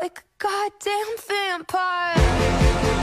like a goddamn vampire.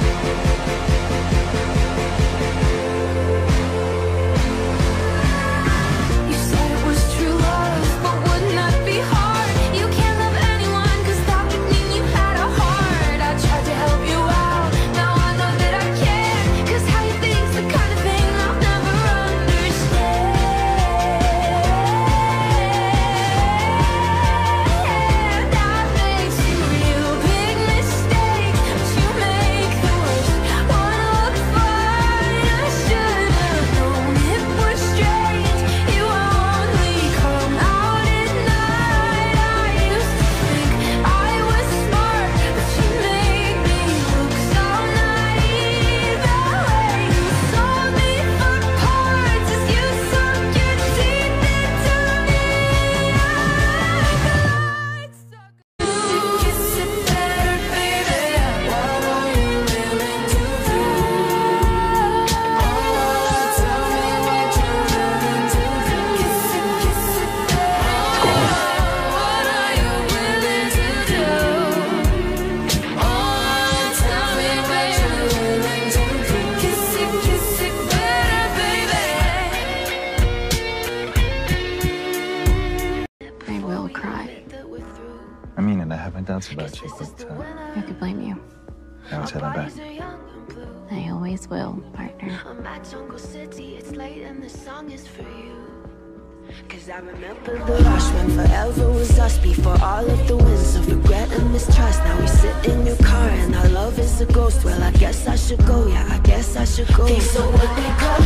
jungle city, it's late and the song is for you. Cause I remember the rush when forever was us Before all of the winds of regret and mistrust. Now we sit in your car and our love is a ghost. Well, I guess I should go, yeah, I guess I should go. So go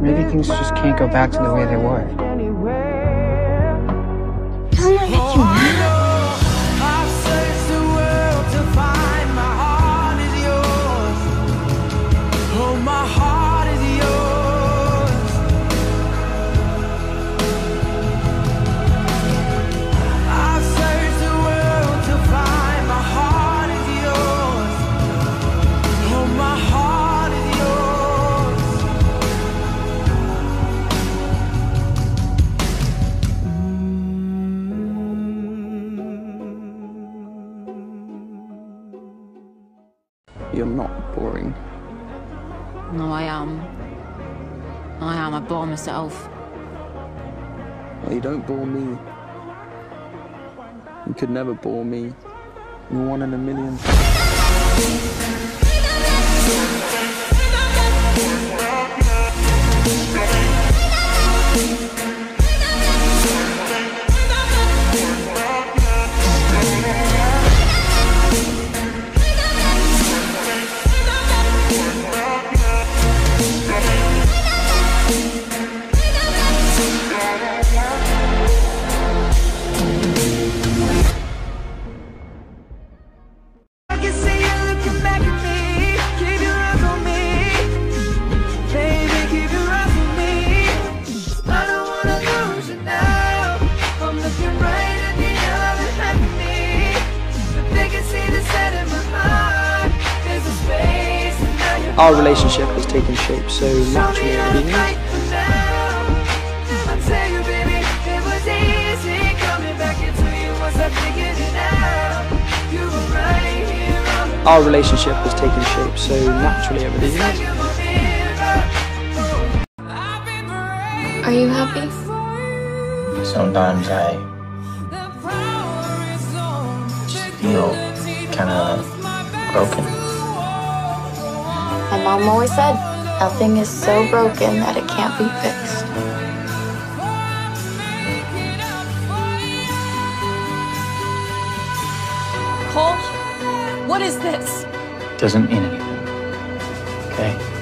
Maybe things just can't go back to the way they were. No, I am. I am. I bore myself. Well, you don't bore me. You could never bore me. You're one in a million. Our relationship has taken shape so naturally over the. Our relationship has taken shape so naturally over the years. Are you happy? Sometimes I just feel kind of broken. My mom always said nothing is so broken that it can't be fixed. Cole, what is this? Doesn't mean anything. Okay?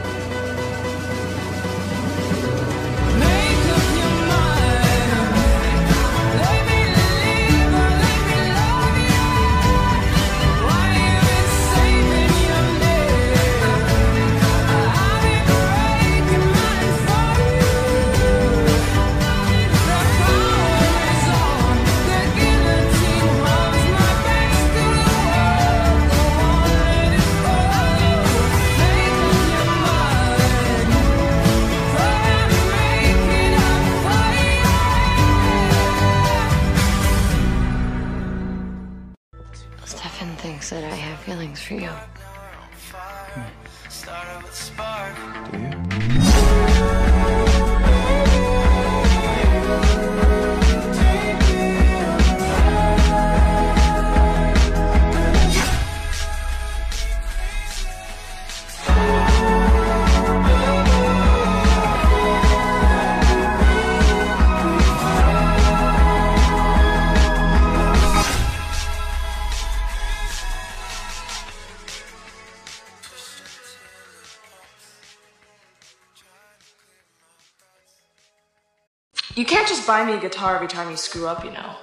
You can't just buy me a guitar every time you screw up, you know.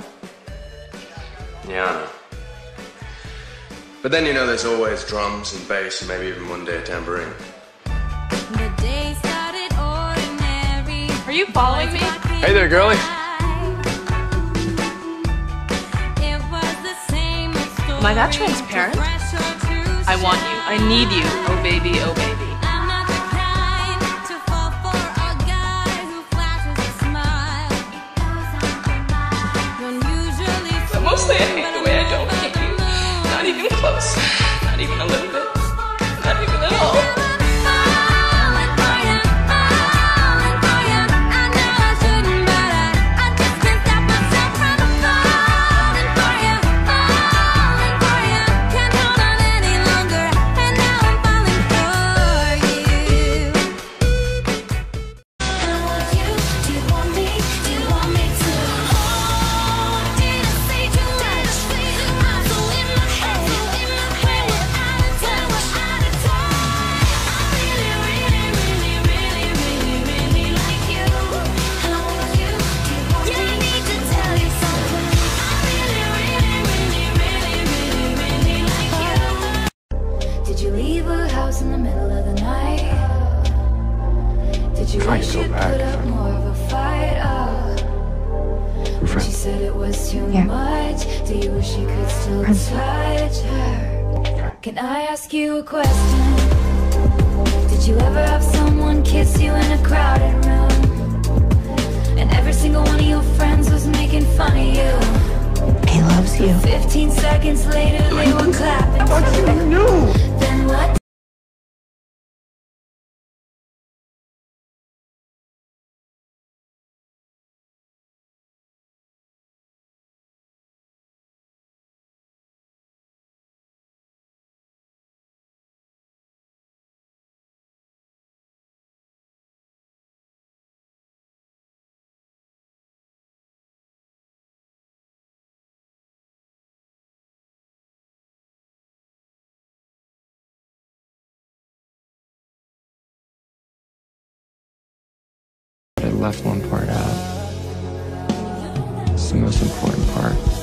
Yeah, I know. But then you know there's always drums and bass and maybe even one day a tambourine. Are you following me? Hey there, girlie. Am I that transparent? I want you. I need you. Oh baby, oh baby. Close. You. 15 seconds later, they were clapping. Then what? I left one part out. It's the most important part.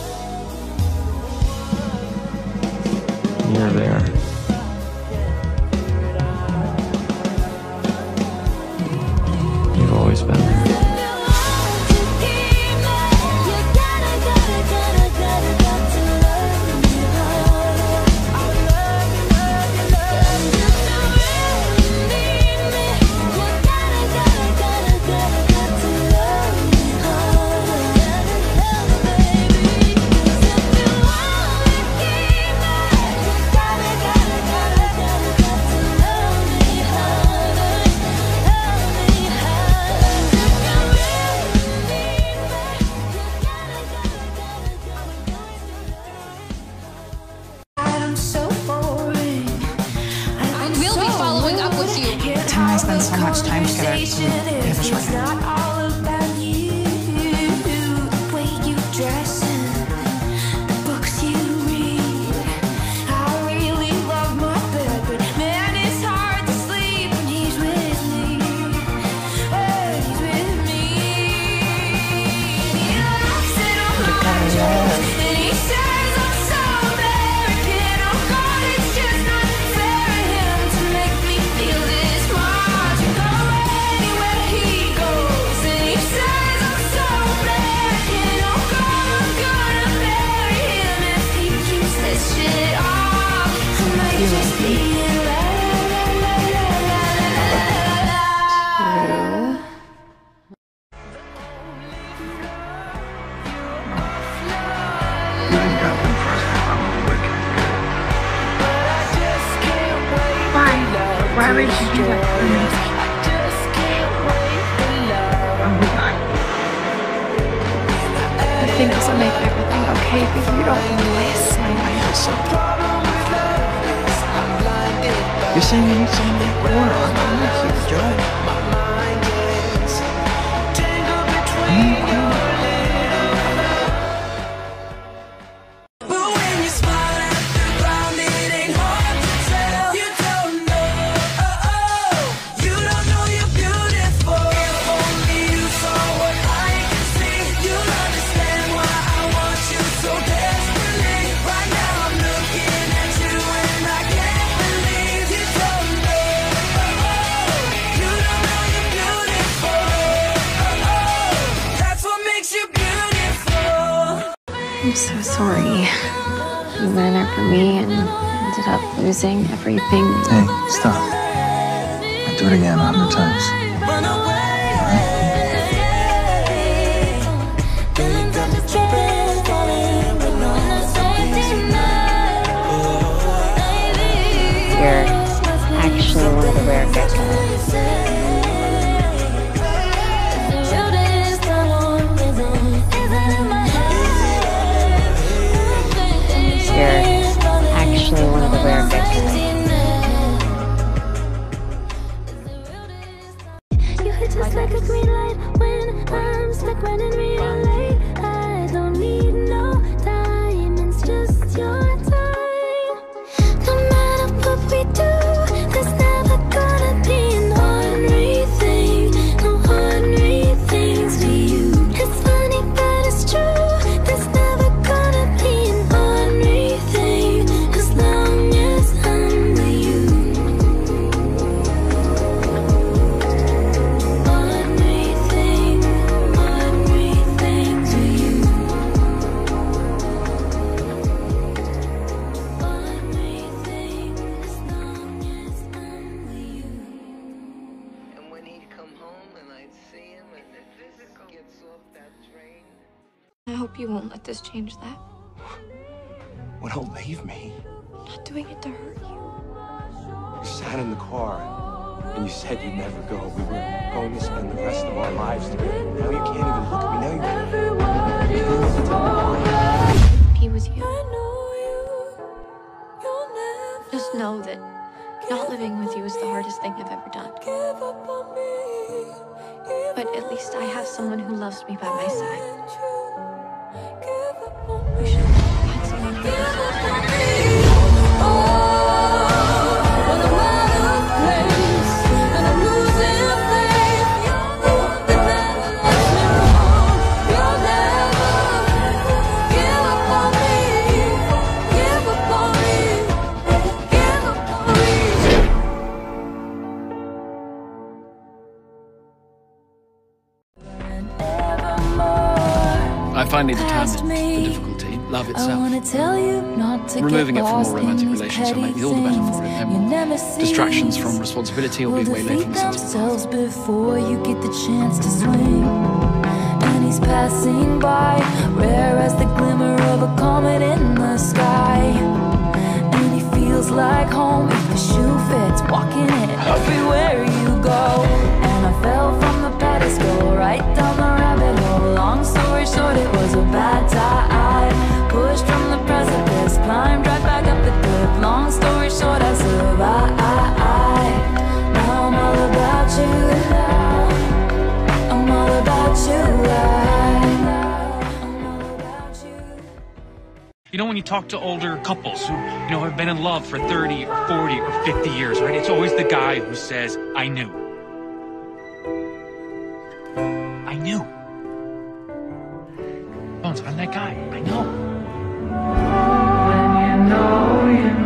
love itself. I wanna tell you not to Removing it from all romantic relations will make me all the better for it. Distractions from responsibility will be way later in themselves before you get the chance to swing. And he's passing by, rare as the glimmer of a comet in the sky. And he feels like home if the shoe fits, walking it everywhere you go. And I fell from the pedestal right down the rabbit hole. Long story short, it was a bad time pushed from the precipice, climbed right back up the cliff. Long story short, I survived. You. You know, when you talk to older couples who, you know, have been in love for 30 or 40 or 50 years, right? It's always the guy who says, I knew. I knew. Bones, I'm that guy. I know.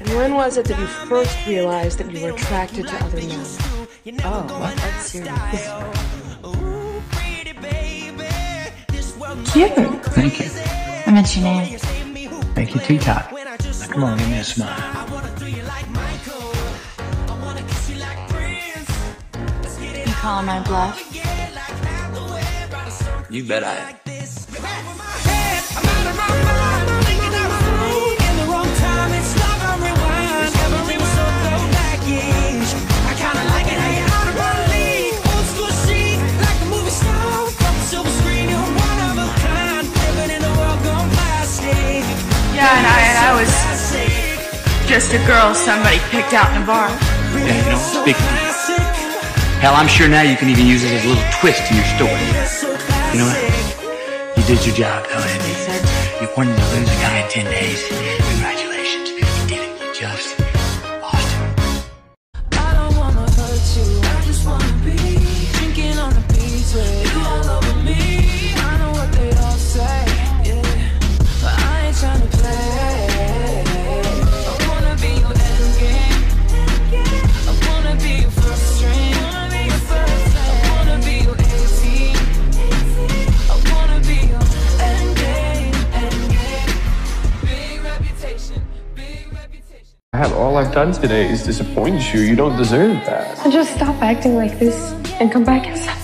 And when was it that you first realized that you were attracted to other men? Oh, what? Serious. Cute. Thank you. I meant your name. Thank you, T-Tot. Come on, give me a smile. You calling my bluff? You bet I am. just a girl somebody picked out in a bar. Yeah, you know, big thing. Hell, I'm sure now you can even use it as a little twist in your story. You know what? You did your job, Helen. You going to lose a guy in 10 days. done today is disappointing you. You don't deserve that. And just stop acting like this and come back inside.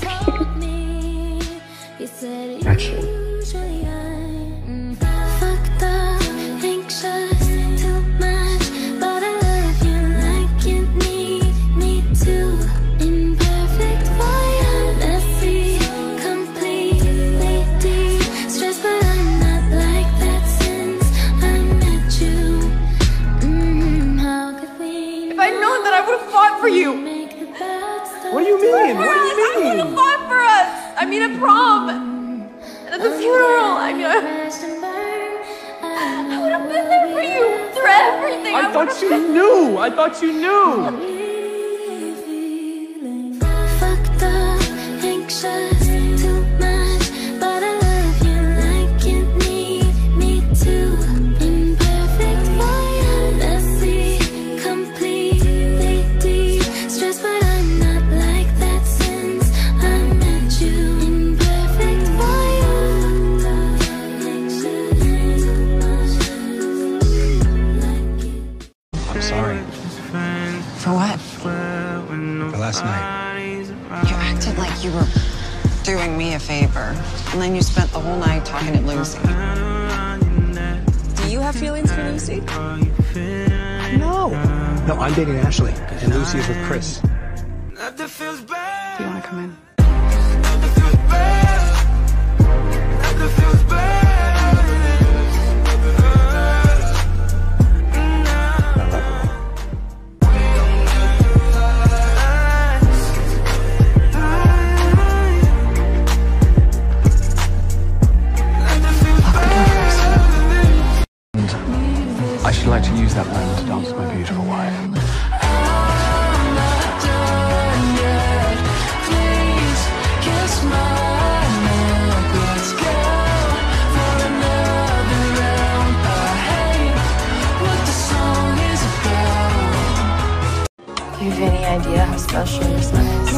idea how special your son is.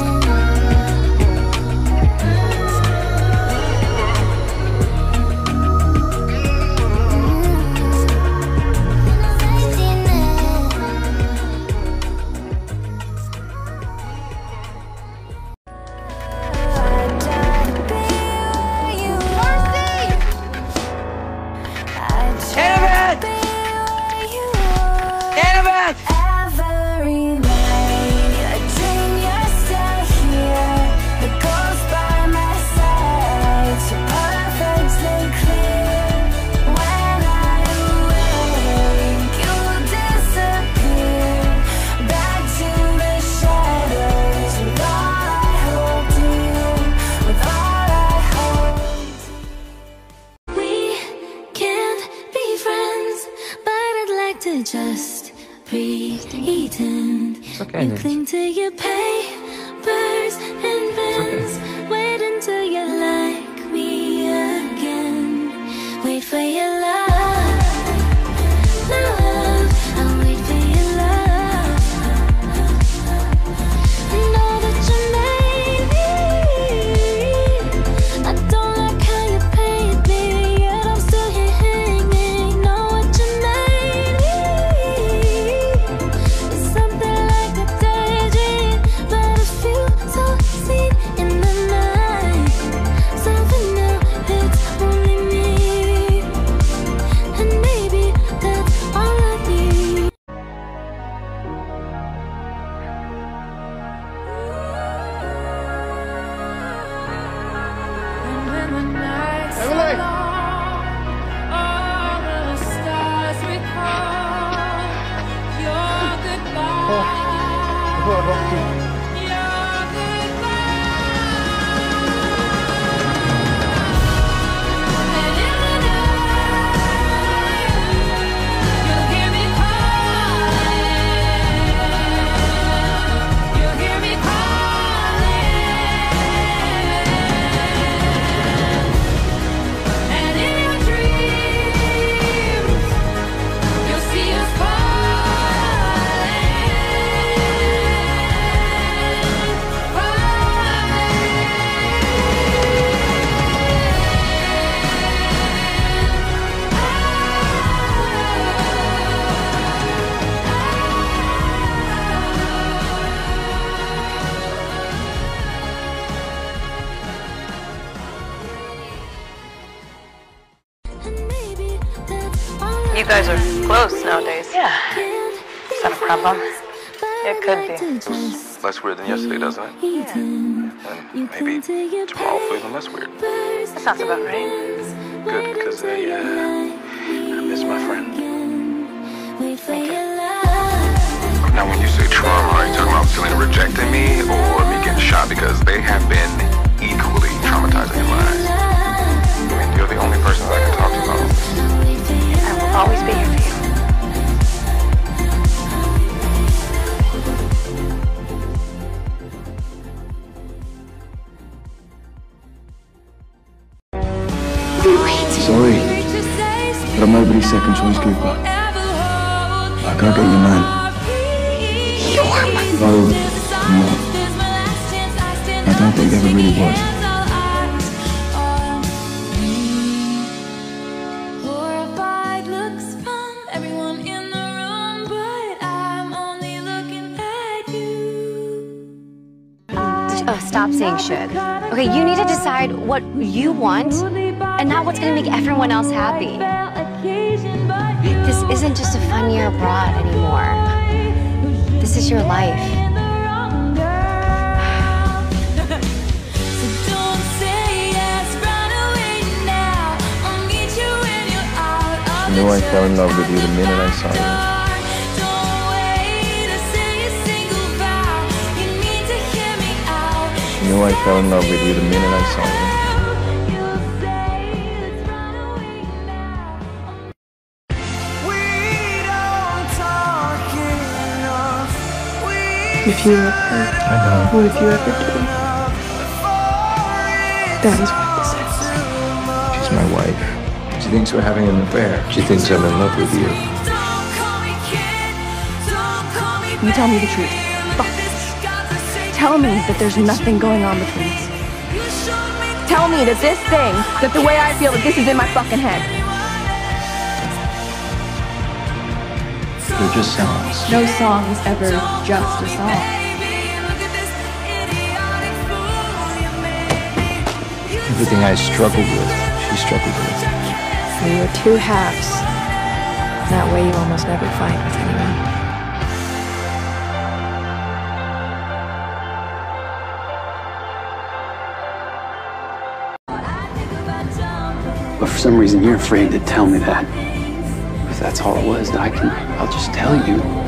Weird than yesterday, doesn't it? And maybe tomorrow will even less weird. That sounds about right. Good, because I, uh, I miss my friend. Now, when you say trauma, are you talking about Celina rejecting me or me getting shot? Because they have been equally traumatizing in my eyes. I mean, you're the only person I can talk to about this. I will always be here Sorry, but I'm nobody's second choice, Cooper. I can't get you, man. You're my No, I'm not. I don't think ever really was. Horrified looks from everyone in the room, but I'm only looking at you. Oh, stop saying should. Okay, you need to decide what you want and not what's gonna make everyone else happy. This isn't just a fun year abroad anymore. This is your life. You know I fell in love with you the minute I saw you. You know I fell in love with you the minute I saw you. If you ever, I know. what if you ever do? That is what this is. She's my wife. She thinks we're having an affair. She thinks I'm in love with you. You tell me the truth. Fuck. Tell me that there's nothing going on between us. Tell me that this thing, that the way I feel, that this is in my fucking head. They're just songs. No song is ever just a song. Everything I struggled with, she struggled with. We were two halves. That way you almost never fight with anyone. But for some reason, you're afraid to tell me that. If that's all it was, I can. I'll just tell you that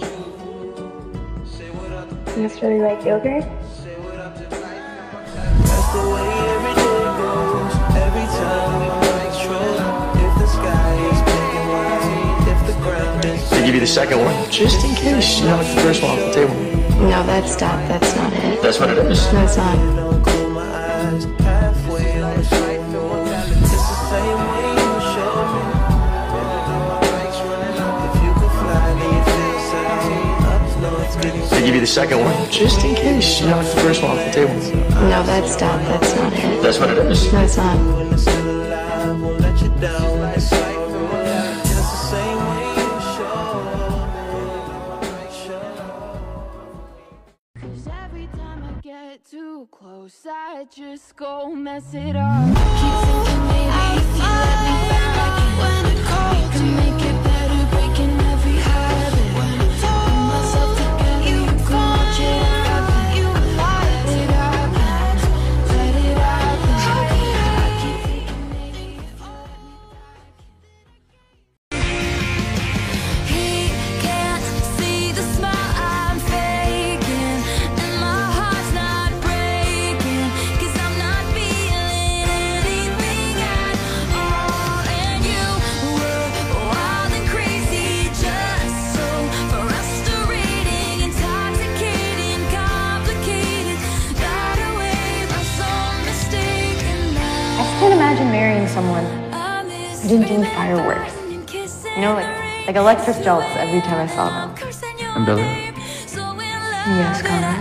just really like yogurt. They give you the second one, just in case you know the first one off the table. No, that's not. That's not it. That's what it is. No, it's not. the second one, just in case you knock the first one off the table. No, that's not. That's not it. That's what it is. No, it's not. Every time I get too close, I just go mess it up. Like electric jolts every time I saw them. And Billy? Yes, Connor?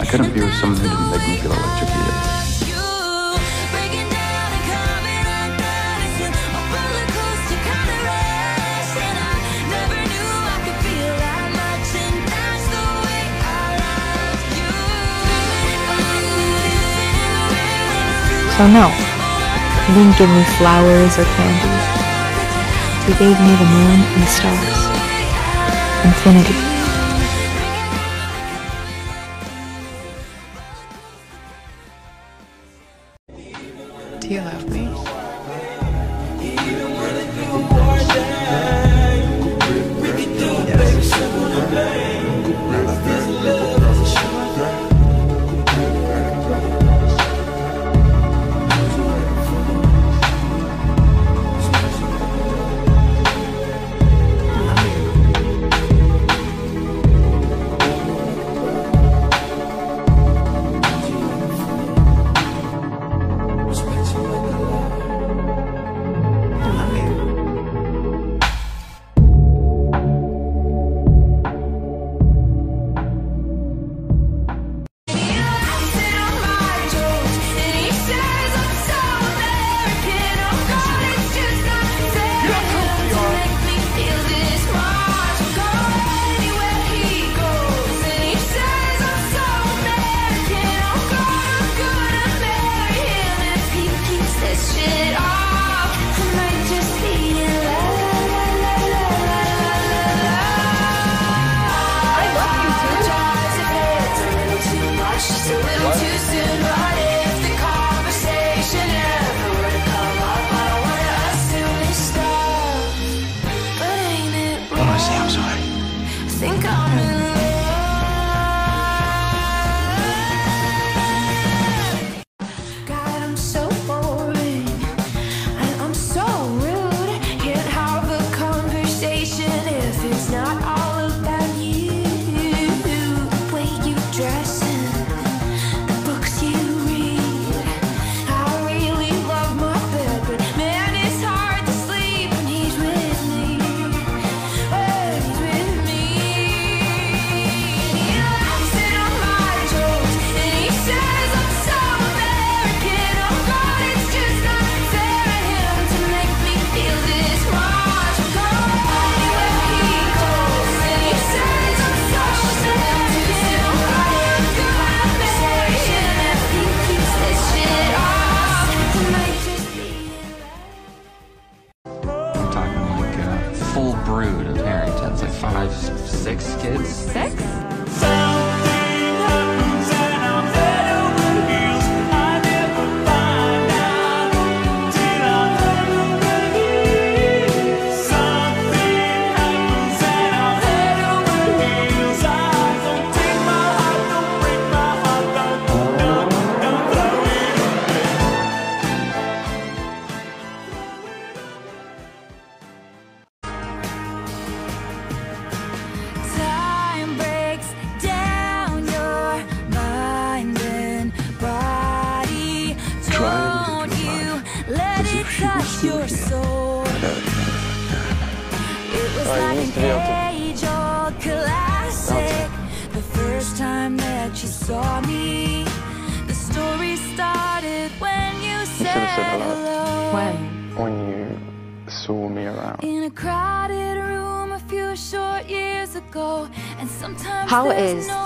I couldn't be with someone who didn't make me feel electrocuted. So no, he didn't give me flowers or candy. He gave me the moon and the stars. Infinity.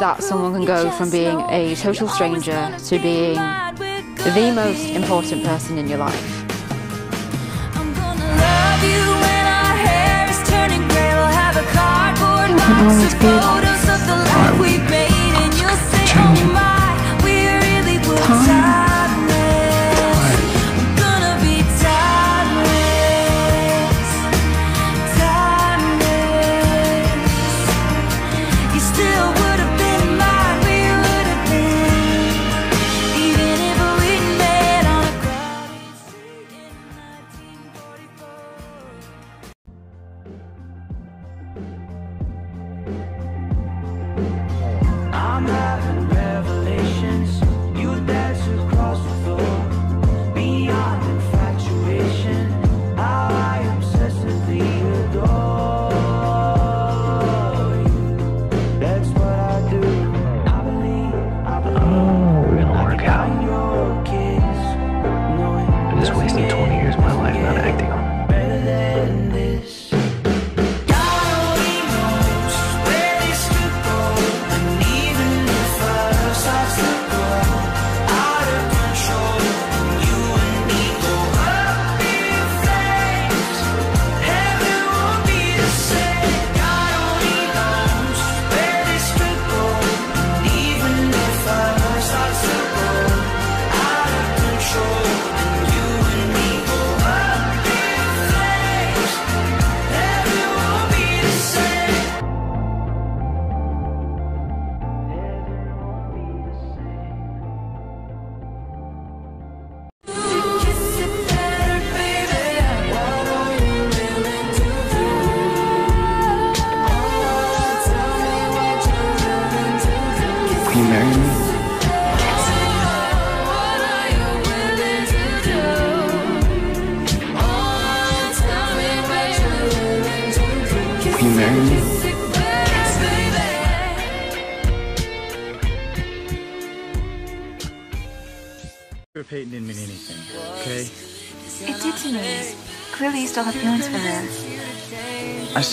that someone can go from being a total stranger to being the most important person in your life. Can always be alive. Change it.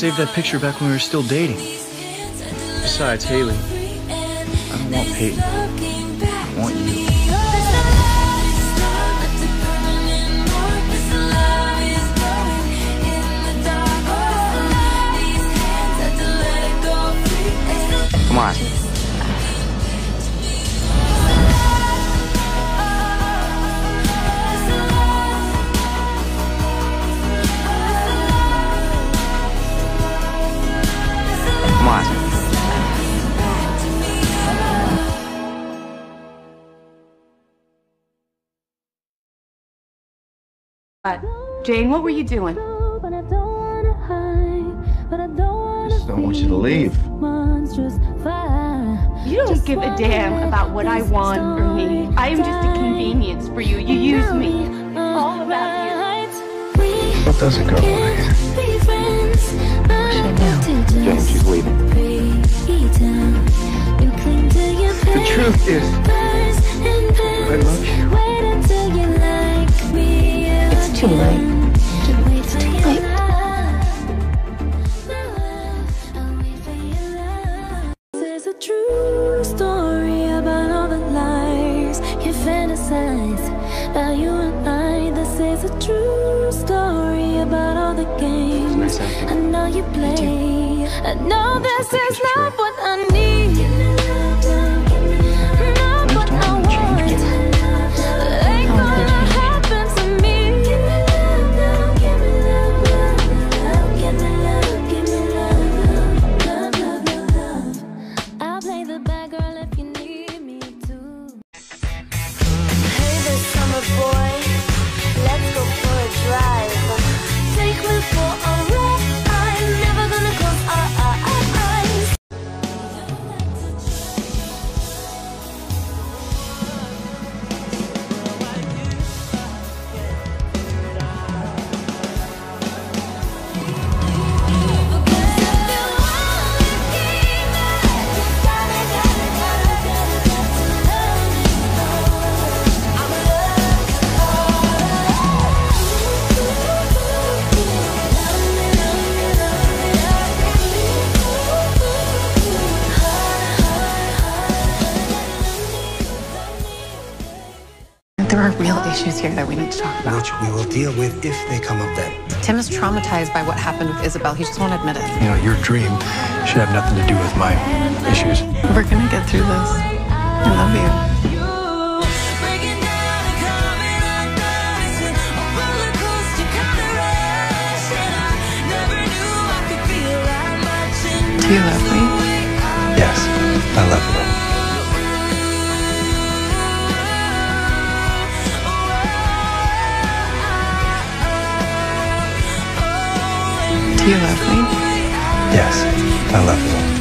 saved that picture back when we were still dating. Besides, Haley, I don't want Peyton. I want you. Come on. But Jane, what were you doing? I just don't want you to leave. You don't give a damn about what I want or need. I am just a convenience for you. You use me. All about you. What does it go right? Jane, she's leaving. The truth is, I love you too late. It's too late. There's a true story about all the lies you fantasize about you and I. This is a true story about all the games I know you play. I know this is not what I need. here that we need to talk about. Which we will deal with if they come up. Then. Tim is traumatized by what happened with Isabel. He just won't admit it. You know, your dream should have nothing to do with my issues. We're going to get through this. I love you. Do you love You? Yes, I love you.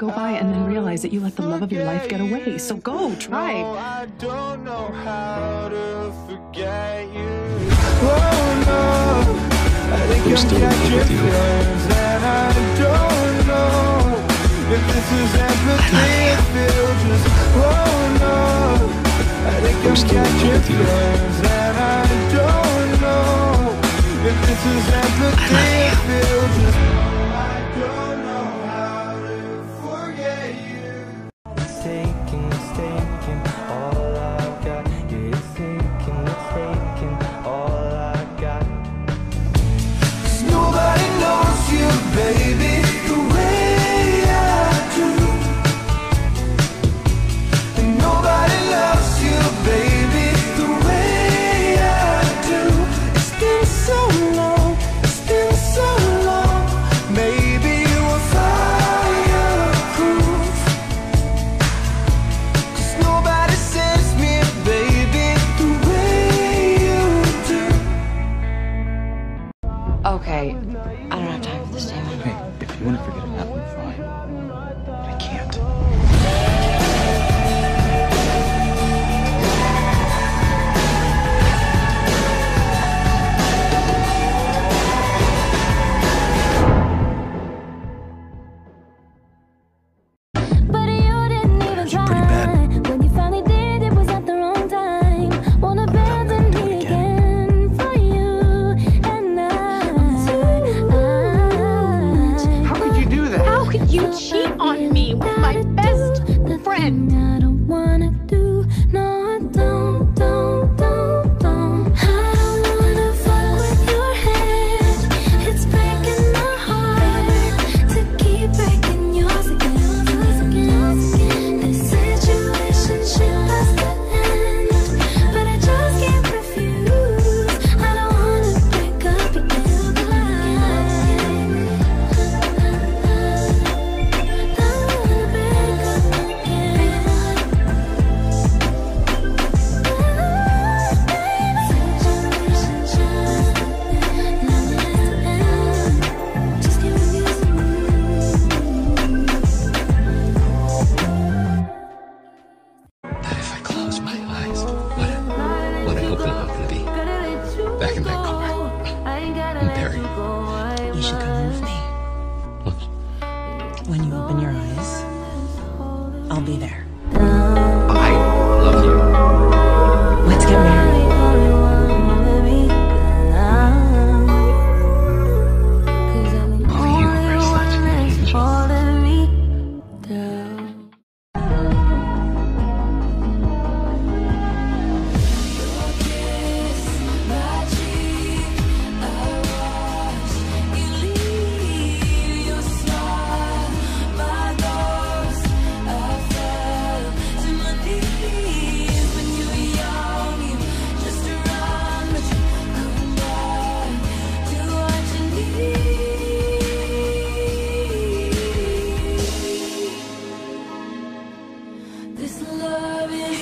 go by and then realize that you let the love of your life get away. So go, try. No, I don't know how to forget you. Oh, no. I think I'm still with you. I don't know if this is empathy. I love you. Just, oh, no. I think I'm still with you. And I don't know if this is empathy. I love oh, you.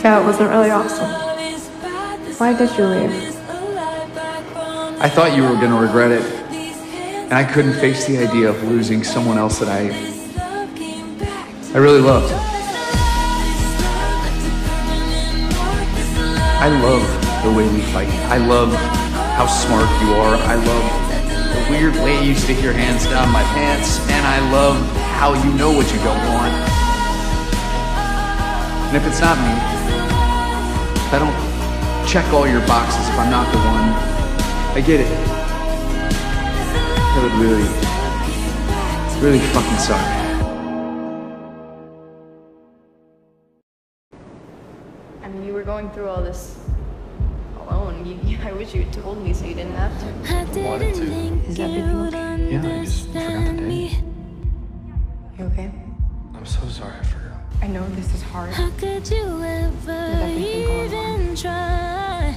Yeah, it wasn't really awesome. Why did you leave? I thought you were going to regret it. And I couldn't face the idea of losing someone else that I. I really loved. I love the way we fight. I love how smart you are. I love the weird way you stick your hands down my pants. And I love how you know what you don't want. And if it's not me, if I don't check all your boxes, if I'm not the one, I get it. That would really, really fucking suck. I mean, you were going through all this alone. You, you, I wish you had told me so you didn't have to. Wanted to. Is everything okay? Yeah, I just forgot the date. You okay? I'm so sorry I forgot. I know this is hard. How could you ever everything going on. even try?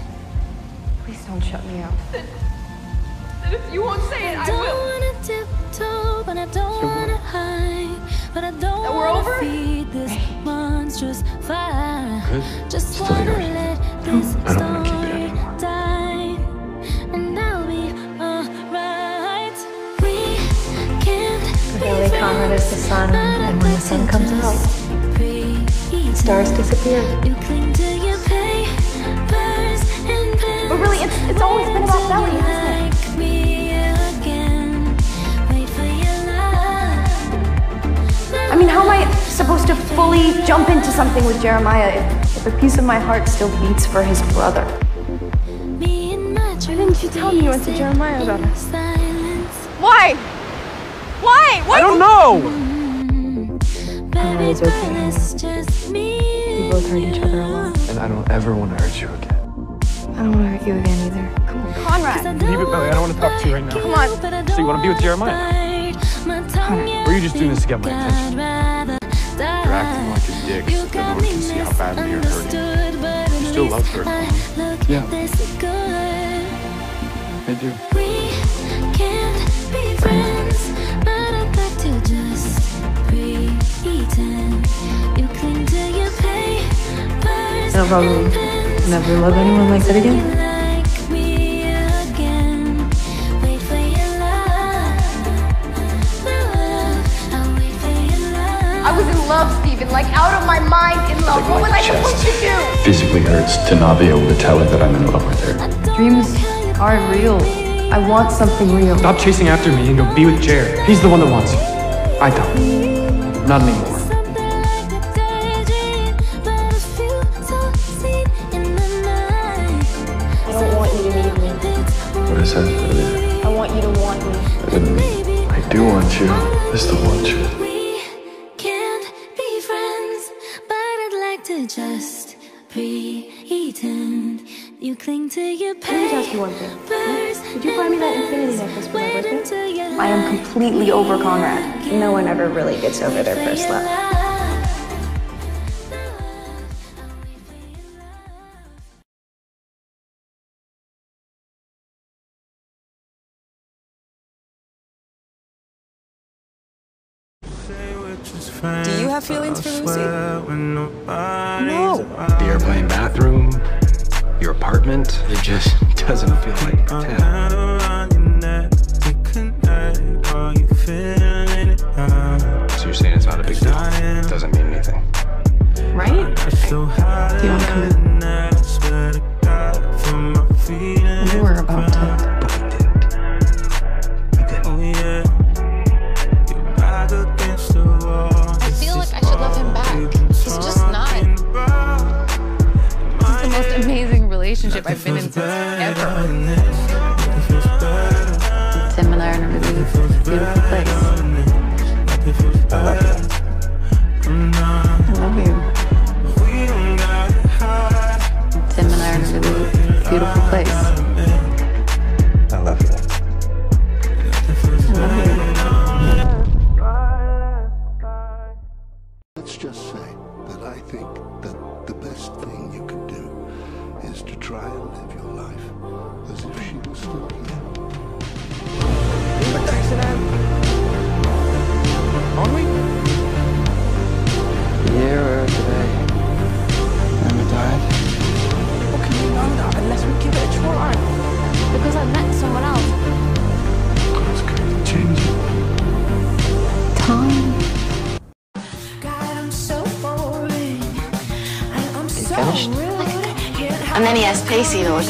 Please don't shut me out. That if you won't say it, I don't will. wanna tiptoe, but I don't wanna hide. But I don't That we're wanna over? feed this monstrous fire. Good. Just Still wanna yours. let this I don't wanna keep it story anymore. die, and I'll be alright. We can't Belly Conrad is the sun, and when the sun comes out, stars disappear. You cling to your papers and pens. But really, it's it's always been about Belly, hasn't it? Like me again. Wait for your love. I mean, how am I supposed to fully jump into something with Jeremiah if, if a piece of my heart still beats for his brother? Me and Why didn't you tell me you went to Jeremiah about it? silence. Why? Why? What? I don't know! Know it's okay. It's just me. We both hurt each other a lot. And I don't ever want to hurt you again. I don't want to hurt you again either. Come on. Conrad. Leave it, Belly. I don't want to talk to you right now. Come on. So you want to be with Jeremiah? Or are you just doing this to get my attention? You're acting like a dick so that everyone can see how badly you're hurting. You still love her. Yeah. I do. Pretend. You cling to your papers. I'll probably never love anyone like that again. Like me again. Wait for your love. Love. I'll wait for your love. I was in love, Steven. Like out of my mind in love. What was I supposed to do? Physically hurts to not be able to tell her that I'm in love with her. Dreams aren't real. I want something real. Stop chasing after me and go be with Jared. He's the one that wants you. I don't. Not anymore. Said earlier. I want you to want me. I didn't mean. I do want you. I still want you. We can't be friends, but I'd like to just pretend. You cling to your Let me just ask you one thing. papers. Did you buy me that infinity necklace for my birthday? I am completely over Conrad. No one ever really gets over their first love. Do you have feelings for Lucy? No. The airplane bathroom, your apartment, it just doesn't feel like pretend. So you're saying it's not a big deal? It doesn't mean anything. Right? Do you want to come in? Relationship I've been in since ever. Similar in a really beautiful place.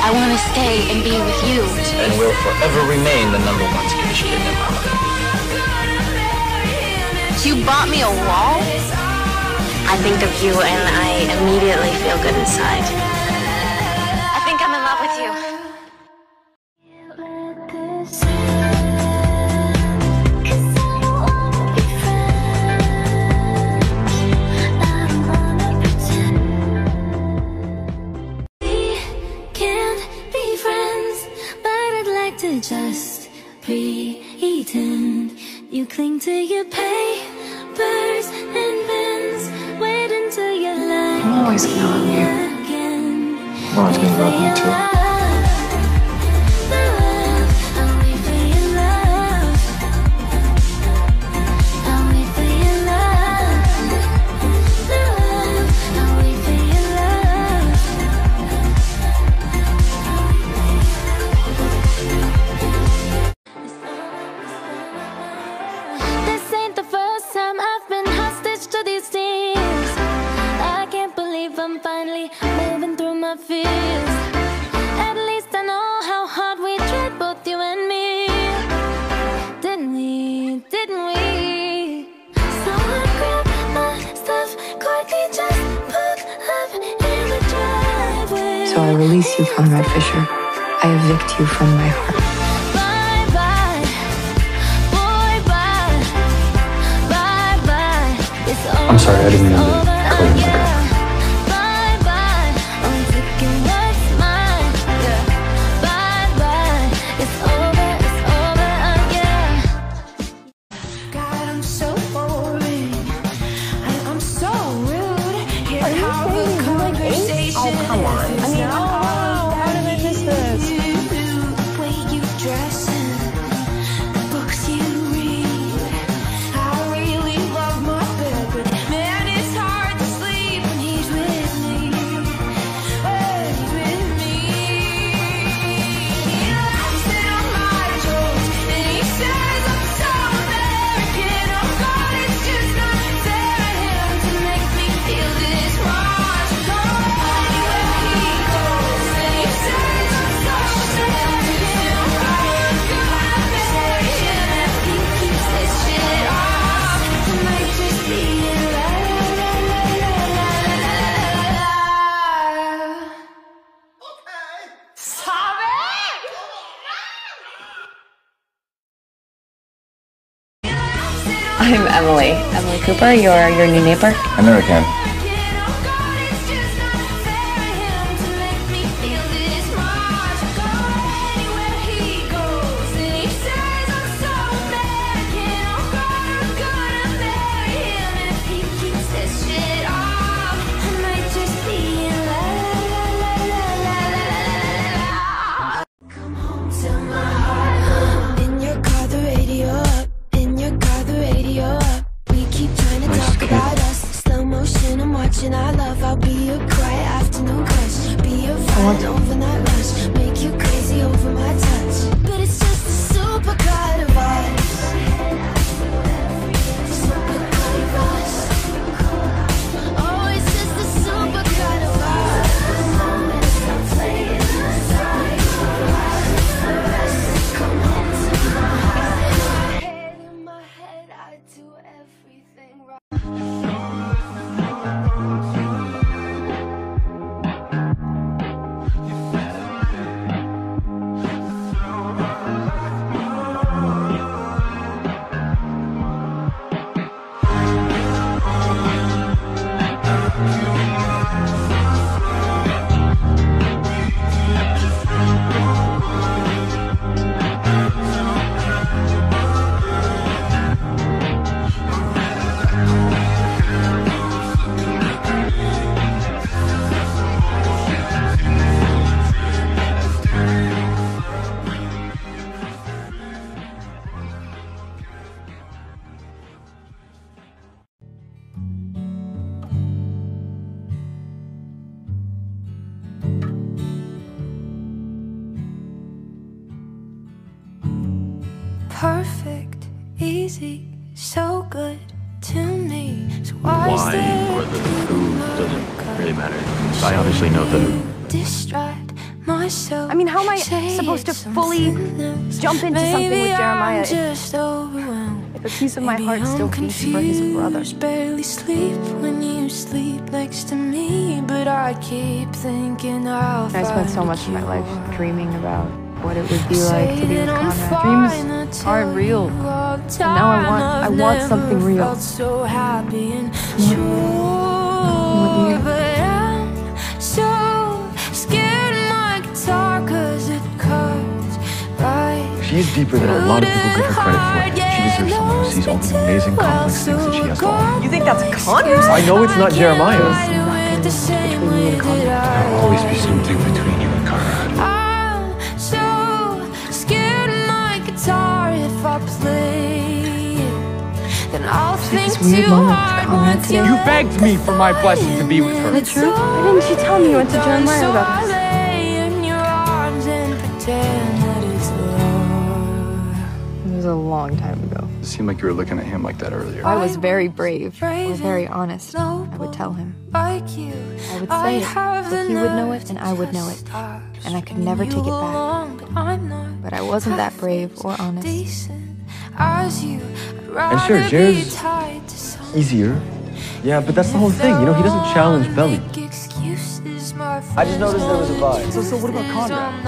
I want to stay and be with you. And will forever remain the number one Swedish kid in my life. You bought me a wall? I think of you and I immediately feel good inside. So I release you Conrad Fisher. I evict you from my heart. I'm sorry, I didn't mean to call you my girl. your, your new neighbor? American. Jump into something with Maybe Jeremiah I'm if, just overwhelmed. if a piece of my Maybe heart I'm still beats for his brother? Barely sleep when you sleep next to me, but I keep thinking I'll I spent so much of my life dreaming about what it would be like to be with Conrad. Dreams aren't real. And now I want I want something real. felt so happy and sure, right She is deeper than a lot of people give her credit for. She deserves someone who sees all the amazing complex things that she has to offer. You think that's Conrad? I know it's not Jeremiah. with the same way that I There'll always be something between you and Conrad. I'm so scared of my guitar if I play. Then I'll think weird too moment hard Conrad once today. you You begged me for my blessing to be with her. The truth? Why didn't you tell me you went to Jeremiah so about I a long time ago. It seemed like you were looking at him like that earlier. I was very brave or very honest. I would tell him. Like you, I would I say it. have So he would know it and I would know it. And I could never take it back. along, but I'm not But I wasn't that brave or honest. as you. And sure, rather Jared's tied to some easier. Yeah, but that's the whole thing. You know, he doesn't challenge Belly. I just noticed there was a vibe. So, so what about Conrad?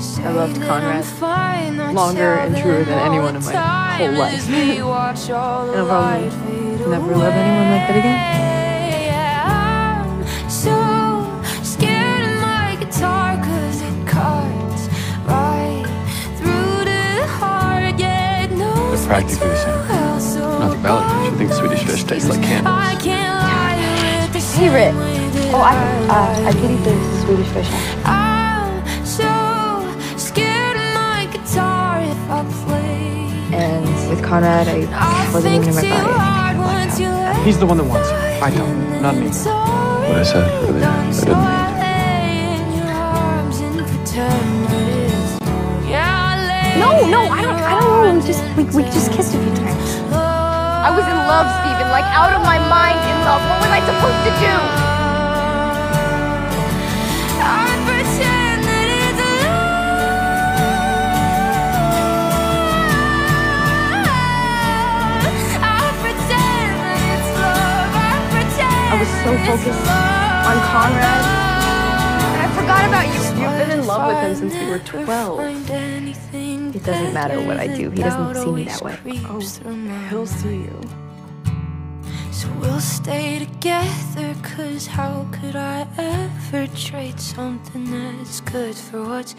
I loved Conrad longer and truer than anyone in my whole life. and I'll probably never love anyone like that again. So scared of my guitar 'cause it cuts right through the heart. Yeah, it knows They're practically the same. well, so Not the Belly. She thinks Swedish fish tastes like candles. I can't lie with the Favorite. Oh, I that uh, I could eat the Swedish fish. Conrad, I wasn't even in my body. I think I blacked out. He's the one that wants you. I don't. Not me. What I said earlier, I didn't mean No, no, I don't. I don't know. We just we, we just kissed a few times. I was in love, Steven. Like out of my mind in love. What was I supposed to do? So focused on Conrad, and I forgot about you. You've been in love with him since we were 12. It doesn't matter what I do. He doesn't see me that way. Oh, He'll see you. So we'll stay together, cause how could I ever trade something that's good for what's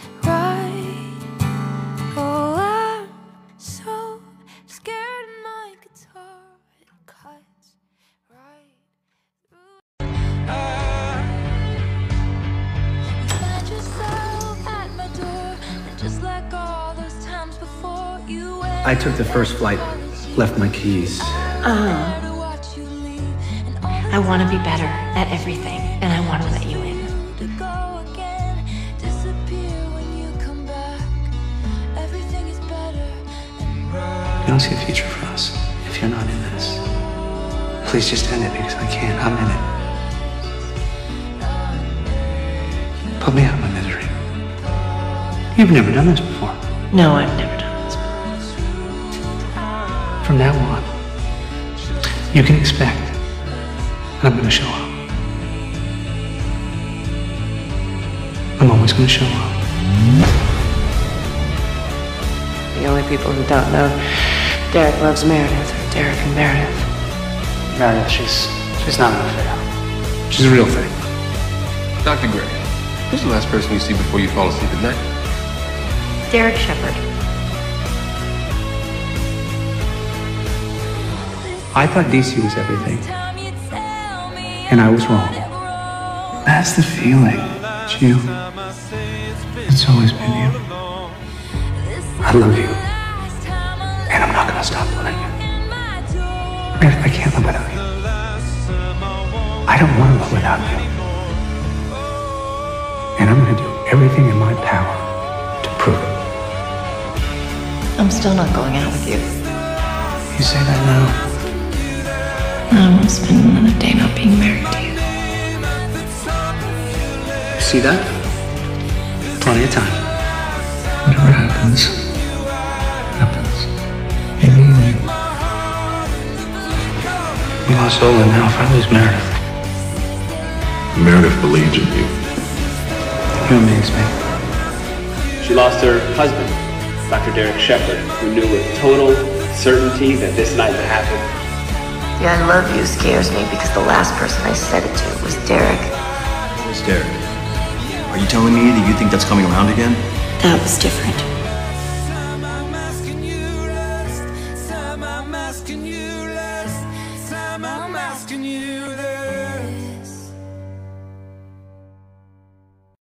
I took the first flight, left my keys. Uh, I want to be better at everything, and I want to let you in. to go again, you come back. Everything is better. I don't see a future for us if you're not in this. Please just end it because I can't. I'm in it. Put me out of my misery. You've never done this before. No, I've never. From now on, you can expect that I'm going to show up. I'm always going to show up. The only people who don't know Derek loves Meredith are Derek and Meredith. Meredith, she's she's not an affair. She's a real thing. Dr. Grey, who's the last person you see before you fall asleep at night? Derek Shepherd. I thought DC was everything. And I was wrong. That's the feeling. It's you. It's always been you. I love you. And I'm not gonna stop loving you. Meredith, I can't live without you. I don't want to live without you. And I'm gonna do everything in my power to prove it. I'm still not going out with you. You say that now? I don't want to spend another day not being married to you. See that? Plenty of time. Whatever happens, happens. Maybe we lost Ola now. If I lose Meredith, Meredith believes in you. who makes me? She lost her husband, Dr. Derek Shepherd, who knew with total certainty that this night would happen. Yeah, I love you scares me because the last person I said it to was Derek. Who's Derek? Are you telling me that you think that's coming around again? That was different.